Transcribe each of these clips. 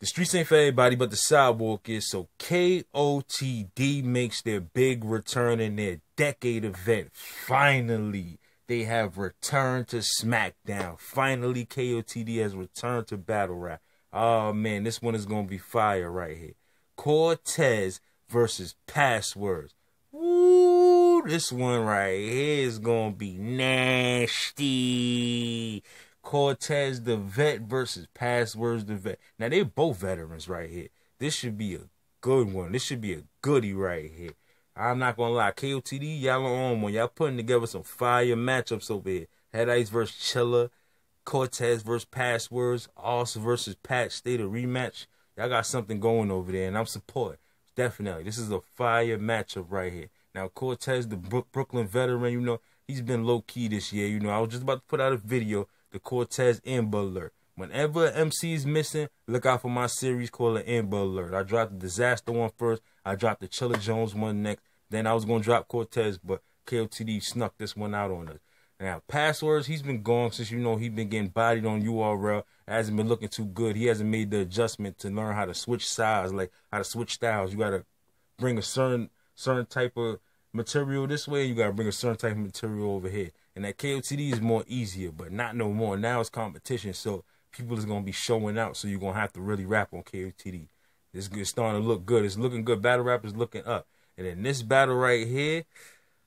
The streets ain't for everybody, but the sidewalk is. So KOTD makes their big return in their decade event. Finally, they have returned to SmackDown. Finally, KOTD has returned to Battle Rap. Oh man, this one is gonna be fire right here. Cortez versus Passwurdz. Woo! This one right here is gonna be nasty. Cortez the vet versus Passwurdz the vet. Now they're both veterans right here. This should be a good one. This should be a goodie right here. I'm not gonna lie, KOTD, y'all on one. Y'all putting together some fire matchups over here. Head Ice versus Chilla, Cortez versus Passwurdz, Austin versus Pat Stay of rematch. Y'all got something going over there, and I'm supporting. Definitely, this is a fire matchup right here. Now Cortez, the Brooklyn veteran, you know he's been low key this year. You know I was just about to put out a video the Cortez Amber Alert. Whenever MC is missing, look out for my series called the Amber Alert. I dropped the Disaster one first. I dropped the Chilla Jones one next. Then I was going to drop Cortez, but KOTD snuck this one out on us. Now, Passwurdz, he's been gone since, you know, he's been getting bodied on URL. Hasn't been looking too good. He hasn't made the adjustment to learn how to switch sides, like how to switch styles. You got to bring a certain certain type of material this way. You got to bring a certain type of material over here. And that KOTD is more easier, but not no more. Now it's competition, so people is gonna be showing out. So you're gonna have to really rap on KOTD. It's, it's starting to look good. It's looking good. Battle rap is looking up. And in this battle right here,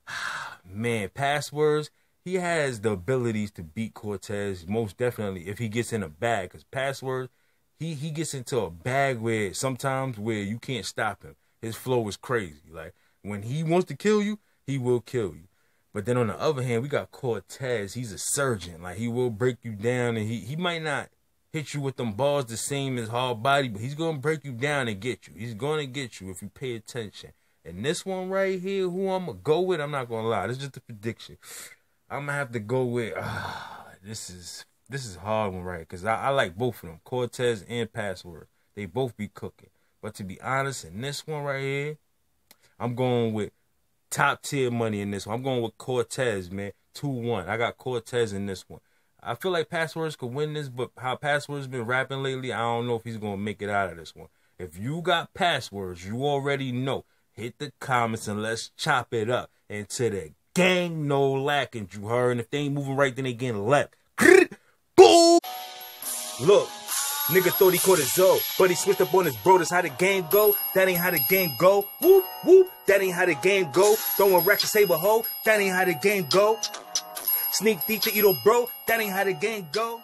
man, Passwurdz. He has the abilities to beat Cortez most definitely if he gets in a bag. Cause Passwurdz, he he gets into a bag where sometimes where you can't stop him. His flow is crazy. Like when he wants to kill you, he will kill you. But then on the other hand, we got Cortez. He's a surgeon. Like he will break you down, and he he might not hit you with them balls the same as hard body, but he's gonna break you down and get you. He's gonna get you if you pay attention. And this one right here, who I'm gonna go with, I'm not gonna lie. This is just a prediction. I'm gonna have to go with. Uh, this is this is hard one, right? Because I, I like both of them, Cortez and Password. They both be cooking. But to be honest, in this one right here, I'm going with top tier money in this one. I'm going with Cortez, man. 2 1. I got Cortez in this one. I feel like Passwurdz could win this, but how Passwurdz been rapping lately, I don't know if he's going to make it out of this one. If you got Passwurdz, you already know. Hit the comments and let's chop it up. And to the gang, no lacking, you heard? And if they ain't moving right, then they getting left. Boom! Look, Nigga thought he caught a Zoe, but he switched up on his bro. That's how the game go. That ain't how the game go. Whoop, whoop. That ain't how the game go. Throwing record saber hoe. That ain't how the game go. Sneak deep to Edo bro. That ain't how the game go.